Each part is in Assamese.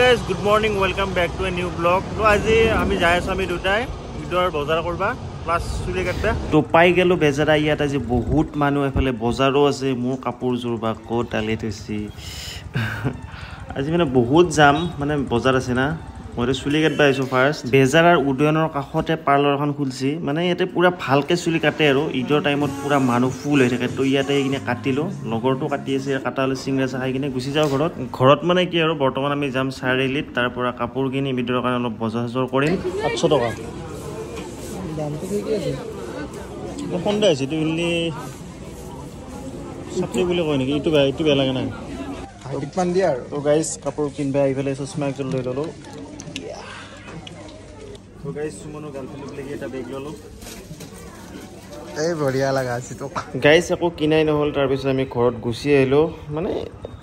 Guys good morning welcome back to a new blog তো আজি আমি যাই আছোঁ আমি দুটাই ঈদৰ বজাৰ কৰবা তো পাই গেলোঁ বেজাৰা ইয়াত আজি বহুত মানুহ এফালে বজাৰো আছে মোৰ কাপোৰযোৰ বা ক'ত ডালি থৈছি। আজি মানে বহুত যাম মানে বজাৰ আছে না। মইতো চুলি কাটবা আহিছোঁ ফাৰ্ষ্ট বেজাৰাৰ উদয়নৰ কাষতে পাৰ্লাৰ এখন খুলিছে। মানে ইয়াতে পূৰা ভালকৈ চুলি কাটে আৰু। ঈদৰ টাইমত পূৰা মানুহ ফুল হৈ থাকে। তো ইয়াতে কিনে কাটিলোঁ। লগৰটো কাটি আছে কাটা হ'লে চিংৰা চাহ খাই কিনে গুচি যাওঁ ঘৰত। ঘৰত মানে কি আৰু বৰ্তমান আমি যাম চাৰিআলিত। তাৰ পৰা কাপোৰ কিনি ঈদৰ কাৰণে অলপ বজাৰ চজাৰ কৰিম। আঠশ টকা। দামটো ঠিকেই আছে? সন্দেহ হৈছে এইটো বুলি ছাত্ৰী বুলি কয় নেকি? এইটো বেয়া এইটো বেয়া লাগে নাই। হাইব্ৰিড মান দিয়ে আৰু। তো গাইজ কাপোৰ কিনিব আহি পেলাই চশমা একযোৰ লৈ ল'লোঁ। এটা বেগ ল'লোঁ। এই বঢ়িয়া লগা আছে গাইজ একো কিনাই নহ'ল তাৰপিছত আমি ঘৰত গুচি আহিলোঁ। মানে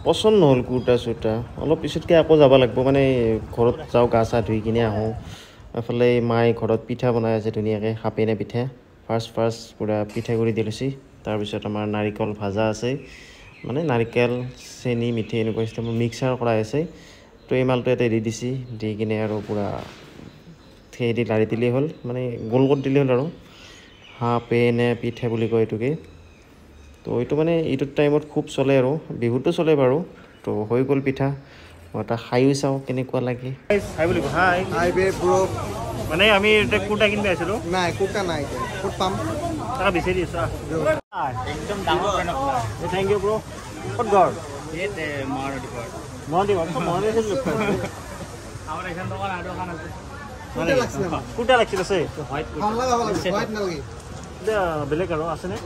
পচন্দ নহ'ল কুৰ্তা চুৰ্তা। অলপ পিছতকৈ আকৌ যাব লাগিব মানে ঘৰত যাওঁ গা চা ধুই কিনে আহোঁ। এফালে মায়ে ঘৰত পিঠা বনাই আছে ধুনীয়াকৈ সাপেনে পিঠা। ফাৰ্ষ্ট ফাৰ্ষ্ট পূৰা পিঠাগুড়ি দি লৈছে। তাৰপিছত আমাৰ নাৰিকল ভাজা আছে। মানে নাৰিকল চেনি মিঠৈ এনেকুৱা মিক্সাৰ কৰা আছে। তো এই মালটো ইয়াতে দি দিছে। দি কিনে আৰু পূৰা সেই দি লাৰি দিলেই হ'ল মানে গোল কৰি দিলেই হ'ল আৰু। হাঁহ পেনে পিঠা বুলি কয় এইটোকে। তো এইটো মানে এইটোৰ টাইমত খুব চলে আৰু বিহুতো চলে বাৰু। তো হৈ গ'ল পিঠা। মই এটা খায়ো চাওঁ কেনেকুৱা লাগে। মানে আমি কুৰ্তা কিনিব আহিছিলোঁ। নাই কুৰ্তা নাই ক'ত পাম? বিচাৰি আছোঁ একদম ডাঙৰ থেংক ইউ ব্ৰ ক'ত ঘৰ? ইয়াতে মহানদী ঘৰ। মহাদেৱ মহাদেৱ আমাৰ এখন দোকান আৰু এখন আছে। কুৰ্তা লাগছিল আছে হোৱাইট ভাল লগা ভাল লাগে হোৱাইট নালাগে এতিয়া বেলেগ আৰু আছেনে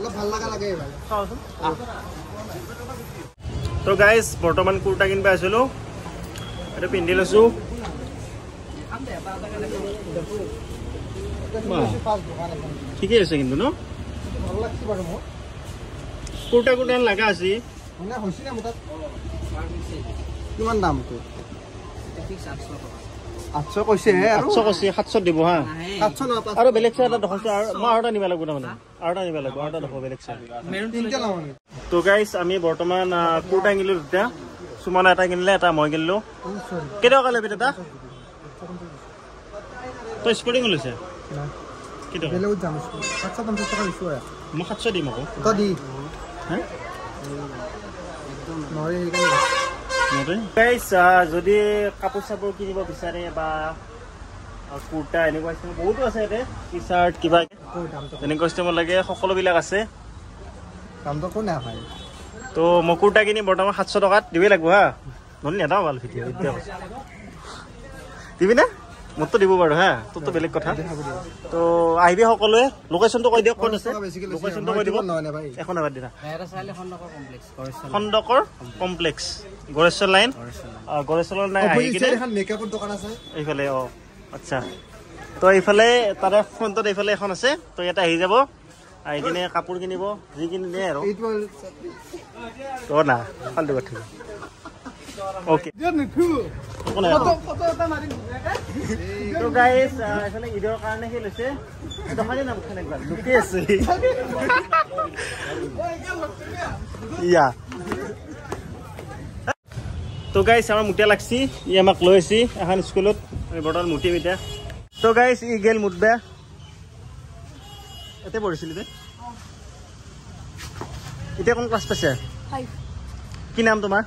চাওঁচোন তো গাইজ বৰ্তমান কুৰ্তা কিনিব আহিছিলোঁ এইটো পিন্ধি লৈছোঁ ঠিকেই আছে কিন্তু ন ভাল লাগছে বাৰু মোৰ কুৰ্তা কুৰ্তা লগা আছে মানে হৈছে নে মোৰ তাত কিমান দামটো আঠশ কৈছে আৰু? আঠশ কৈছে সাতশ দিব হা। আৰু বেলেগ চাই এটা দেখাইছে আৰু মই আৰু এটা নিব লাগিব তাৰমানে আৰু এটা নিব লাগিব আৰু এটা দেখো বেলেগ চাই তো গাইজ আমি বৰ্তমান কুৰ্তা কিনিলোঁ দুটা। সুমনে এটা কিনিলে এটা মই কিনিলোঁ। কেইটকা ল'বি দাদা তই স্পৰ্টিং লৈছে? মই সাতশ দিম আকৌ। যদি কাপোৰ চাপোৰ কিনিব বিচাৰে বা কুৰ্তা এনেকুৱা বহুতো আছে ইয়াতে। টি চাৰ্ট কিবা এনেকুৱা চিষ্টেমৰ লাগে সকলোবিলাক আছে। দামটো কোন নাপায় তো মই কুৰ্তা কিনি বৰ্তমান সাতশ টকাত। দিবই লাগিব হা। নহ'লে নেদাওঁ ভাল ভিডিঅ'। দিবি নে মোৰতো দিব বাৰু হা তোৰতো বেলেগ কথা। তো আহিবি সকলোৱে লোকেশ্যনটো কৈ দিয়ক ক'ত আছে। লোকেশ্যনটো কৈ দিব। এখন এবাৰ দিনা। খণ্ডকৰ কমপ্লেক্স গড়েশ্বৰ লাইন অ, গড়েশ্বৰৰ লাইন আহি কিনে এখন মেকআপৰ দোকান আছে। এইফালে অঁ আচ্ছা। তো এইফালে তাৰে ফ্ৰণ্টত এইফালে এখন আছে। তো ইয়াতে আহি যাব। আহি কিনে কাপোৰ কিনিব যি কিনি দিয়ে আৰু তো না ফাল্টু কথা। তো গাইজ এইফালে ঈদৰ কাৰণে সি লৈছে। দোকানী নাম খান একবাৰ লুকি আছে। ইয়া। তো গাইজ আমাৰ মুঠীয়া লাগছি ই আমাক লৈ আহিছি এখন স্কুলত আমি বৰ্তমান মুঠিম এতিয়া তো গাইজ ই গেল মুঠবে ইয়াতে পঢ়িছিলি যে? এতিয়া কোন ক্লাছ পাইছে? কি নাম তোমাৰ?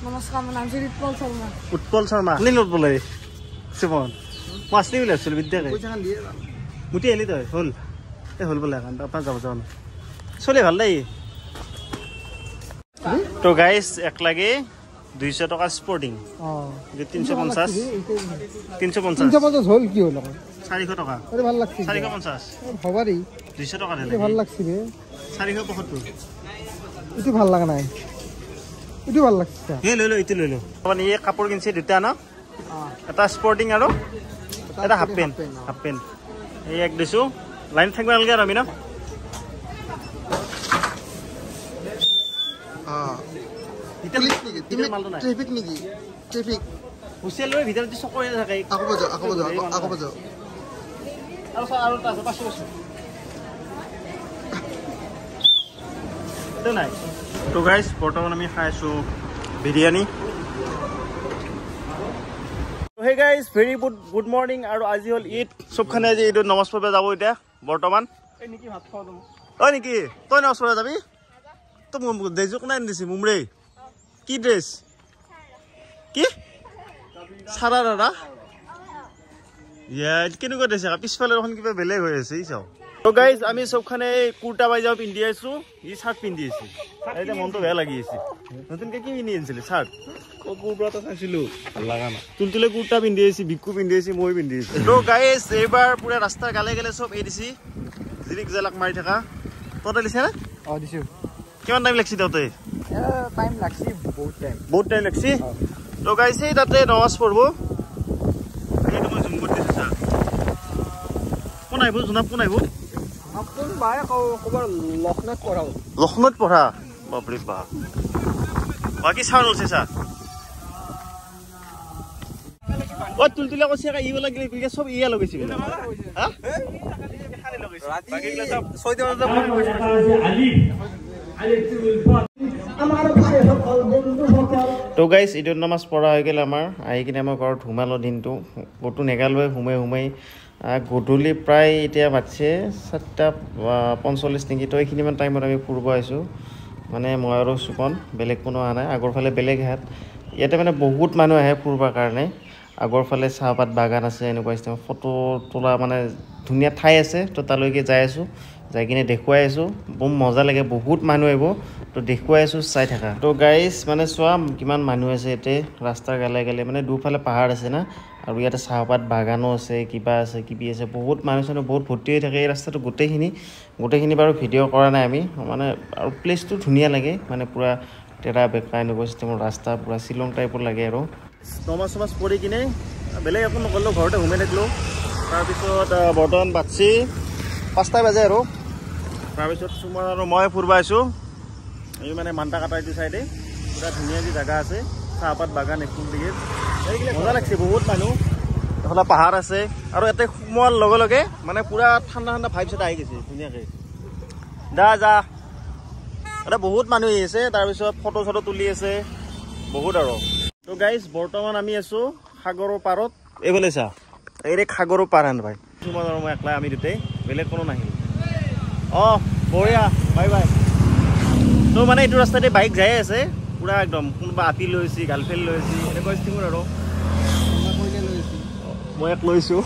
নমস্কাৰ মোৰ নাম শ্ৰী ৰিতপল শৰ্মা। উৎপল শৰ্মা। আনিল উৎপল এই। শিৱন মই আছলি বুলি ভাবিছিলোঁ বিদ্যাকে মুঠি আহিলি তই হ'ল। এই হ'ল বোলে এখন আপোনাৰ যাব যাব চলি ভাল দেই। তো গাইজ এক লাগে দুইশ টকা স্পৰ্টিং অঁ। তিনিশ পঞ্চাছ তিনিশ পঞ্চাছ তিনিশ পঞ্চাছ হ'ল কি হ'ল চাৰিশ টকা। ভাল লাগছে। চাৰিশ পঞ্চাছ হ'ব দেই দুইশ টকা ভাল লাগছে বে চাৰিশ পঁয়সত্তৰ। এইটো ভাল লগা নাই। এইটো ভাল লাগছে। এই লৈ ল এইটো লৈ ল। মানে এই কাপোৰ কিনিছে দুটা ন? এটা স্পৰ্টিং আৰু এটা হাফ পেণ্ট হাফ পেণ্ট। এই এক দিছোঁ। লাইন থাকিব নালাগে আৰু আমি ন? ভিতৰত মালটো নাই। ট্ৰেফিক নেকি? ট্ৰেফিক হুচিয়াই লৈ ভিতৰত যে চকৰি থাকে। আকৌ বজাওঁ আকৌ বজাওঁ আকৌ আকৌ বজাওঁ। আৰু চা- আৰু এটা আছে পাঁচশ পাঁচশ। এইটো নাই। তো গাইজ বৰ্তমান আমি খাই আছোঁ biryani. Hey guys very good good morning আৰু আজি হ'ল ঈদ। চবখানে আজি ঈদত নমাজ পঢ়িব যাব এতিয়া বৰ্তমান। এই নেকি তই নমাজ পঢ়িব যাবি? তই ড্ৰেছযোৰ কোনে আনি দিছে মুমৰে কি ড্ৰেছ কি? চাৰা দাদা? কেনেকুৱা ড্ৰেছ পিছফালে দেখোন কিবা বেলেগ হৈ আছে ই চাওঁ। ত' গাইজ আমি চবখানে এই কুৰ্তা পাইজামা পিন্ধি আছো ই চাৰ্ট পিন্ধি আছে। এতিয়া মনটো বেয়া লাগি আছে। নতুনকে কি পিন্ধি আনিছিলে চাৰ্ট কুৰ্তা এটা চাইছিলো। ভাল লগা নাই। তুলতুলে কুৰ্তা পিন্ধি আহিছে বিকু পিন্ধি আহিছে মই পিন্ধি আহিছো ত' গাইজ এইবাৰ পুৰা ৰাস্তাৰ গালে গালে চব এৰি দিছি। জিৰিক জেলাক মাৰি থকা। তহঁতে দিছে নে? অঁ দিছোঁ। কিমান টাইম লাগিছে তহঁতে? টাইম লাগছি বহুত টাইম বহুত টাইম লাগছি? ত' গাইজ এই তাতে নমাজ পঢ়ব। এইটো মই জুম কৰি দিছো চা কোন আহিব? জোনাব কোন আহিব? ক'ৰবাৰ লক্ষ্ণৌত পঢ়া? বাপৰে বাপ। বাকী চাউল আছে চা। অ তুলতুলে কৈছে ই লাগিলে গতিকে চব ইয়া লগাইছে বোলে। হা? ছয়টা বজাত তো গাইজ ঈদৰ নামাজ পঢ়া হৈ গ'ল আমাৰ। আহি কিনে আমাৰ ঘৰত সোমালোঁ দিনটো। ক'তো নেগালোৱে সোমাই সোমাই গধূলি প্ৰায় এতিয়া সাতটা আহ, পঞ্চল্লিছ নেকি। তো এইখিনিমান টাইমত আমি ফুৰিব আহিছোঁ। মানে মই আৰু চুকন বেলেগ কোনো অহা নাই। আগৰ ফালে বেলেগ হাত ইয়াতে মানে বহুত মানুহ আহে ফুৰিবৰ কাৰণে। আগৰ ফালে চাহপাত বাগান আছে এনেকুৱা নিচিনা ফটো তোলা মানে ধুনীয়া ঠাই আছে তো তালৈকে যাই আছোঁ। যাই কিনে দেখুৱাই আছোঁ। বৰ মজা লাগে বহুত মানুহ আহিব। তো দেখুৱাই আছোঁ চাই থাকা। তো গাইজ মানে চোৱা কিমান মানুহ আছে ইয়াতে। ৰাস্তাৰ গালে গালে মানে দুফালে পাহাৰ আছে না। আৰু ইয়াতে চাহপাত বাগানো আছে কিবা আছে কিবি আছে বহুত মানুহ চানুহ বহুত ভৰ্তি হৈ থাকে এই ৰাস্তাটো গোটেইখিনি। গোটেইখিনি বাৰু ভিডিঅ' কৰা নাই আমি মানে আৰু প্লেচটো ধুনীয়া লাগে মানে পূৰা টেৰা বেকা এনেকুৱা চিষ্টেমৰ ৰাস্তা পূৰা শ্বিলং টাইপৰ লাগে আৰু। নমাজ চমাজ পঢ়ি কিনে বেলেগ একো নকৰিলোঁ ঘৰতে সোমাই থাকিলোঁ। তাৰপিছত বৰ্তমান বাজছি পাঁচটা বাজে আৰু। তাৰপিছত তোমাৰ আৰু মই ফুৰিব আহিছোঁ এই মানে মান্তা কাটা এইটো চাইডে। পূৰা ধুনীয়া যি জেগা আছে চাহপাত বাগান একদম দিকে। মজা পাহাৰ আছে। আৰু ইয়াতে সোমোৱাৰ লগে লগে মানে পূৰা ঠাণ্ডা ঠাণ্ডা ভাইবছ এটা আহি গৈছে ধুনীয়াকৈ। যা যা। বহুত মানুহ আহি আছে তাৰপিছত ফটো চটো তুলি আছে। বহুত আৰু। তো গাইজ বৰ্তমান আমি আছোঁ সাগৰৰ পাৰত। এইফালে চা। এই সাগৰৰ পাৰ হেন ভাই। আৰু মই একলাই আমি দুটাই বেলেগ কোনো নাহিল। অঁ বঢ়িয়া বাই বাই। তো মানে এইটো ৰাস্তাতে বাইক যাই আছে। পূৰা একদম কোনোবা আপি লৈছে গাৰ্লফ্ৰেণ্ড লৈছে এনেকুৱা ষ্টিমৰ আৰু। মই এক লৈছোঁ।